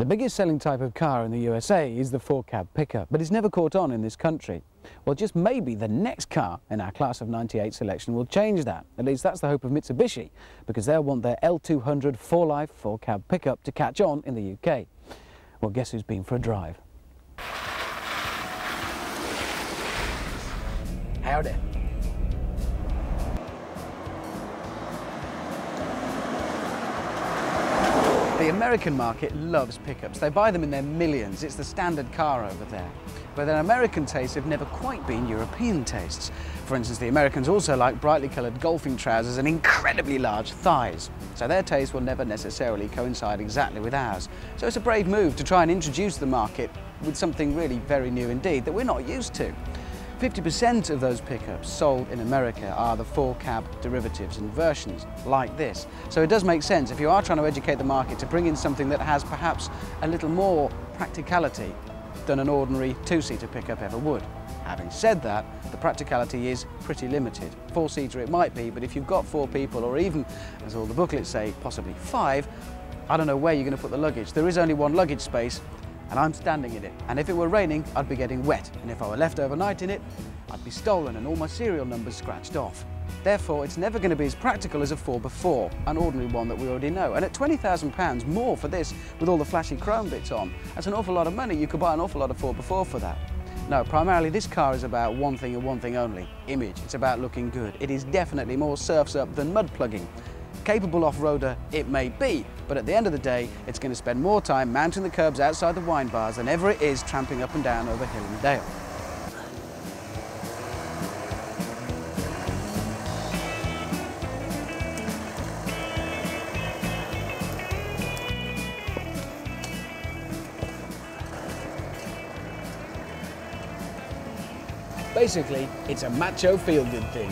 The biggest selling type of car in the USA is the four-cab pickup, but it's never caught on in this country. Well, just maybe the next car in our class of 98 selection will change that. At least that's the hope of Mitsubishi, because they'll want their L200 4Life four-cab pickup to catch on in the UK. Well, guess who's been for a drive? Howdy. The American market loves pickups. They buy them in their millions. It's the standard car over there. But their American tastes have never quite been European tastes. For instance, the Americans also like brightly coloured golfing trousers and incredibly large thighs. So their taste will never necessarily coincide exactly with ours. So it's a brave move to try and introduce the market with something really very new indeed that we're not used to. 50% of those pickups sold in America are the four cab derivatives and versions like this. So it does make sense if you are trying to educate the market to bring in something that has perhaps a little more practicality than an ordinary two-seater pickup ever would. Having said that, the practicality is pretty limited. Four-seater it might be, but if you've got four people or even, as all the booklets say, possibly five, I don't know where you're going to put the luggage. There is only one luggage space and I'm standing in it. And if it were raining, I'd be getting wet. And if I were left overnight in it, I'd be stolen and all my serial numbers scratched off. Therefore, it's never going to be as practical as a 4x4, an ordinary one that we already know. And at £20,000 more for this, with all the flashy chrome bits on, that's an awful lot of money. You could buy an awful lot of 4x4 for that. No, primarily this car is about one thing and one thing only, image. It's about looking good. It is definitely more surfs up than mud plugging. Capable off-roader it may be, but at the end of the day, it's going to spend more time mounting the curbs outside the wine bars than ever it is tramping up and down over hill and dale. Basically, it's a macho feel-good thing.